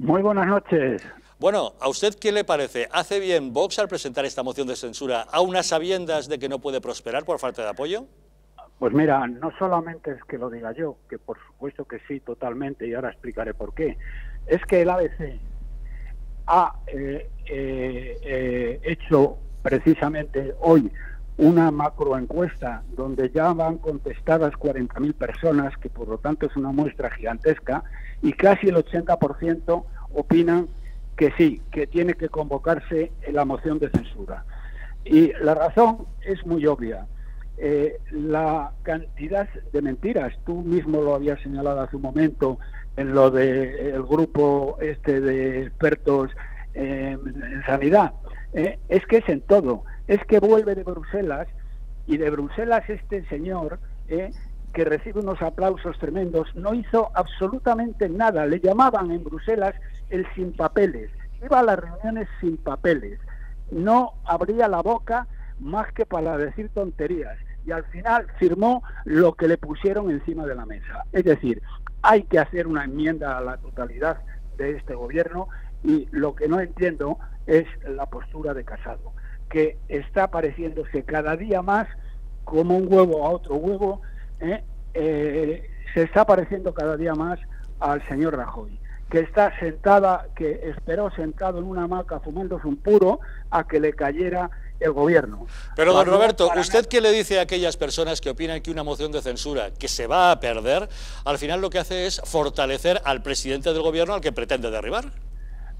Muy buenas noches. Bueno, ¿a usted qué le parece? ¿Hace bien Vox al presentar esta moción de censura a unas sabiendas de que no puede prosperar por falta de apoyo? Pues mira, no solamente es que lo diga yo, que por supuesto que sí, totalmente, y ahora explicaré por qué. Es que el ABC ha eh, eh, eh, hecho precisamente hoy una macroencuesta donde ya van contestadas 40.000 personas, que por lo tanto es una muestra gigantesca, y casi el 80% opinan que sí, que tiene que convocarse la moción de censura. Y la razón es muy obvia. Eh, la cantidad de mentiras, tú mismo lo habías señalado hace un momento en lo del grupo este de expertos en sanidad, eh, es que es en todo, es que vuelve de Bruselas y de Bruselas este señor eh, que recibe unos aplausos tremendos no hizo absolutamente nada, le llamaban en Bruselas el sin papeles, iba a las reuniones sin papeles, no abría la boca más que para decir tonterías. Y al final firmó lo que le pusieron encima de la mesa. Es decir, hay que hacer una enmienda a la totalidad de este gobierno y lo que no entiendo es la postura de Casado, que está pareciéndose cada día más como un huevo a otro huevo, ¿eh? Eh, se está pareciendo cada día más al señor Rajoy, que está sentada, que esperó sentado en una hamaca fumándose un puro a que le cayera el gobierno. Pero, don Roberto, ¿usted qué le dice a aquellas personas que opinan que una moción de censura que se va a perder, al final lo que hace es fortalecer al presidente del gobierno al que pretende derribar?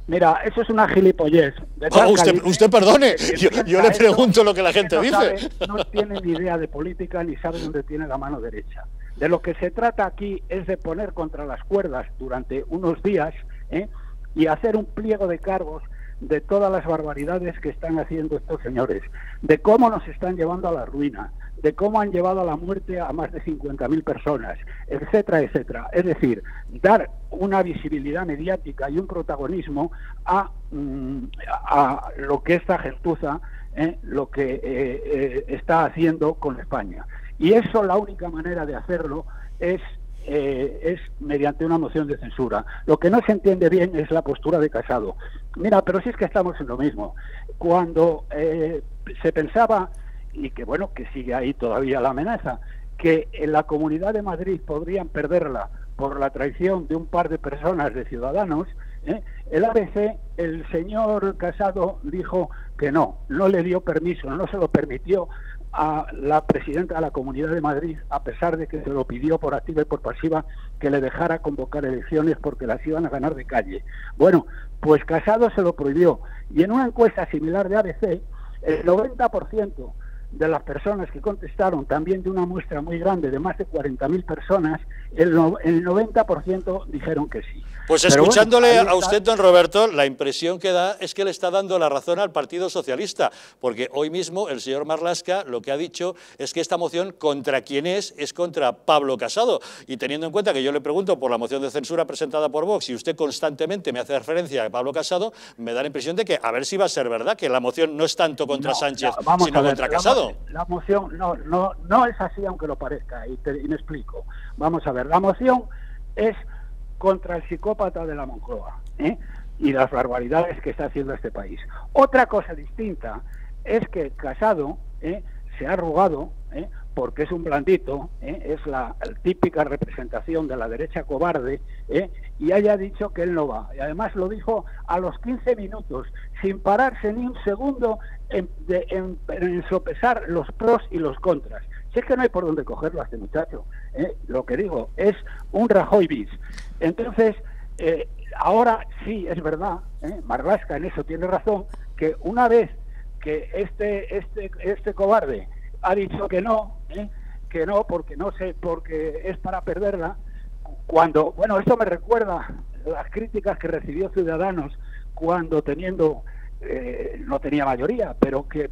Mira, eso es una gilipollez. Oh, usted, perdone, yo, le pregunto lo que la gente dice. no tiene ni idea de política ni sabe dónde tiene la mano derecha. De lo que se trata aquí es de poner contra las cuerdas durante unos días ¿eh? y hacer un pliego de cargos de todas las barbaridades que están haciendo estos señores, de cómo nos están llevando a la ruina, de cómo han llevado a la muerte a más de 50.000 personas, etcétera, etcétera. Es decir, dar una visibilidad mediática y un protagonismo a, mm, a lo que esta gentuza eh, lo que eh, eh, está haciendo con España. Y eso, la única manera de hacerlo es es mediante una moción de censura. Lo que no se entiende bien es la postura de Casado. Mira, pero si es que estamos en lo mismo. Cuando se pensaba y que bueno, que sigue ahí todavía la amenaza, que en la Comunidad de Madrid podrían perderla por la traición de un par de personas, de ciudadanos, ¿eh? el ABC, el señor Casado dijo que no, no le dio permiso, no se lo permitió a la presidenta de la Comunidad de Madrid, a pesar de que se lo pidió por activa y por pasiva que le dejara convocar elecciones porque las iban a ganar de calle. Bueno, pues Casado se lo prohibió. Y en una encuesta similar de ABC, el 90% de las personas que contestaron, también de una muestra muy grande de más de 40.000 personas, el, el 90% dijeron que sí. Pues escuchándole a usted, don Roberto, la impresión que da es que le está dando la razón al Partido Socialista, porque hoy mismo el señor Marlasca lo que ha dicho es que esta moción contra quién es, es contra Pablo Casado. Y teniendo en cuenta que yo le pregunto por la moción de censura presentada por Vox y usted constantemente me hace referencia a Pablo Casado, me da la impresión de que a ver si va a ser verdad, que la moción no es tanto contra Sánchez, sino contra Casado. La, moción no, no, no es así, aunque lo parezca, y, y me explico. Vamos a ver, la moción es contra el psicópata de la Moncloa ¿eh? y las barbaridades que está haciendo este país. Otra cosa distinta es que Casado ¿eh? Se ha arrugado ¿eh? porque es un blandito, es la, típica representación de la derecha cobarde, y haya dicho que él no va. Y además lo dijo a los 15 minutos, sin pararse ni un segundo en, en sopesar los pros y los contras. Si es que no hay por dónde cogerlo a este muchacho. ¿eh? Lo que digo, es un Rajoy bis. Entonces, eh, ahora sí es verdad, ¿eh? Marlasca en eso tiene razón, que una vez que este, este, este cobarde ha dicho que no, ¿eh? que no, porque no sé, porque es para perderla, cuando, bueno, esto me recuerda las críticas que recibió Ciudadanos cuando teniendo eh, no tenía mayoría, pero que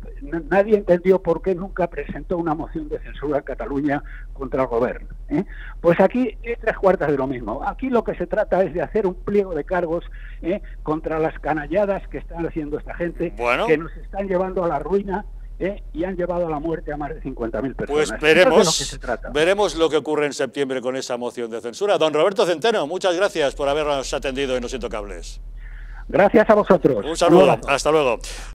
nadie entendió por qué nunca presentó una moción de censura en Cataluña contra el gobierno. ¿eh? Pues aquí es tres cuartas de lo mismo. Aquí lo que se trata es de hacer un pliego de cargos ¿eh? contra las canalladas que están haciendo esta gente, que nos están llevando a la ruina ¿eh? y han llevado a la muerte a más de 50.000 personas. Pues veremos, veremos lo que ocurre en septiembre con esa moción de censura. Don Roberto Centeno, muchas gracias por habernos atendido en Los Intocables. Gracias a vosotros. Un saludo, hasta luego.